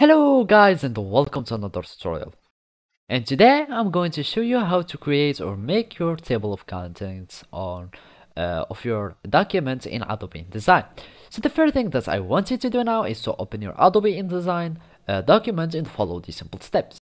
Hello guys and welcome to another tutorial. And today I'm going to show you how to create or make your table of contents on uh, of your document in Adobe InDesign. So the first thing that I want you to do now is to open your Adobe InDesign uh, document and follow these simple steps.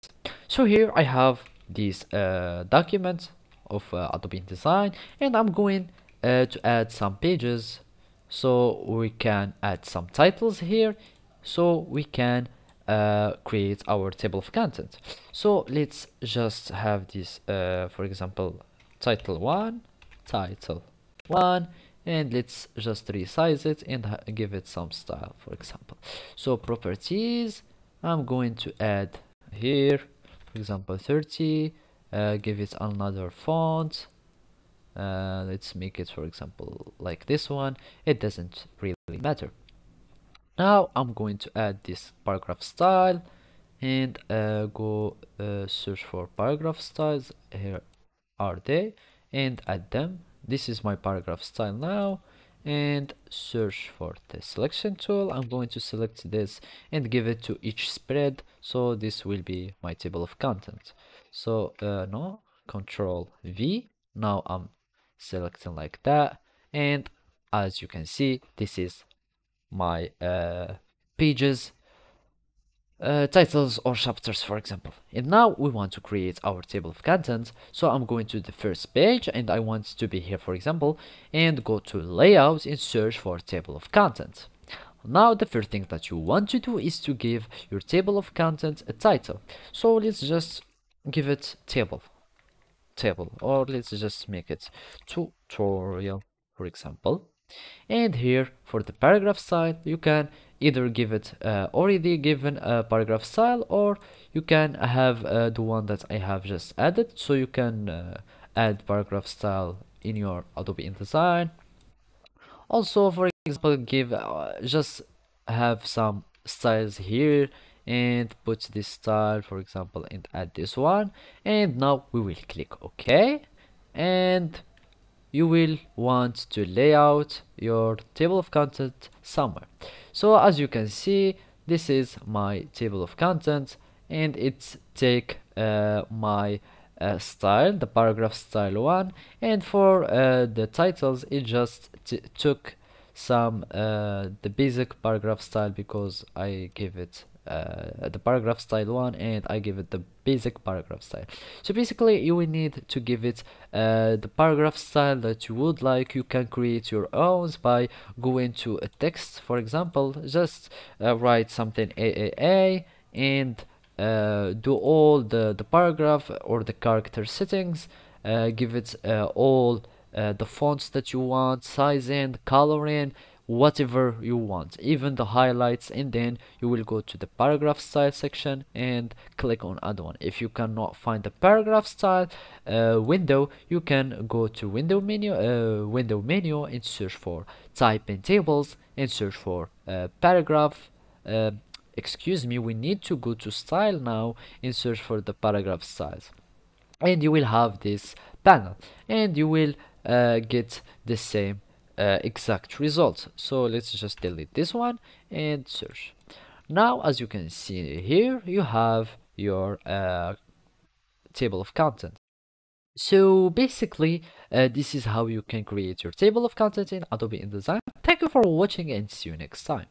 So here I have this uh, document of uh, Adobe InDesign and I'm going uh, to add some pages so we can add some titles here so we can uh, create our table of content. So let's just have this uh, for example title 1 title 1 and let's just resize it and give it some style for example. So properties I'm going to add here for example 30 uh, give it another font. Uh, let's make it for example like this one. It doesn't really matter now I'm going to add this paragraph style and uh, go uh, search for paragraph styles. Here are they. And add them. This is my paragraph style now. And search for the selection tool. I'm going to select this and give it to each spread. So this will be my table of content so uh, no. Control V. Now I'm selecting like that. And as you can see this is my uh, pages uh, titles or chapters for example. And now we want to create our table of contents. So I'm going to the first page and I want to be here for example and go to layout and search for table of contents. Now the first thing that you want to do is to give your table of contents a title. So let's just give it table table or let's just make it tutorial for example and here for the paragraph style you can either give it uh, already given a paragraph style or you can have uh, the one that I have just added. So you can uh, add paragraph style in your Adobe InDesign. Also for example give uh, just have some styles here and put this style for example and add this one. And now we will click ok. And you will want to lay out your table of content somewhere. So as you can see this is my table of content and it take uh, my uh, style the paragraph style one and for uh, the titles it just took some uh, the basic paragraph style because I gave it uh, the paragraph style one and I give it the basic paragraph style. So basically you will need to give it uh, the paragraph style that you would like. You can create your own by going to a text for example just uh, write something AAA and uh, do all the the paragraph or the character settings uh, give it uh, all the fonts that you want sizing coloring whatever you want even the highlights and then you will go to the paragraph style section and click on add one. If you cannot find the paragraph style uh, window you can go to window menu uh, window menu and search for type in tables and search for uh, paragraph uh, excuse me we need to go to style now and search for the paragraph styles. And you will have this panel and you will uh, get the same uh, exact results. So let's just delete this one and search. Now as you can see here you have your uh, table of content so basically uh, this is how you can create your table of content in Adobe InDesign. Thank you for watching and see you next time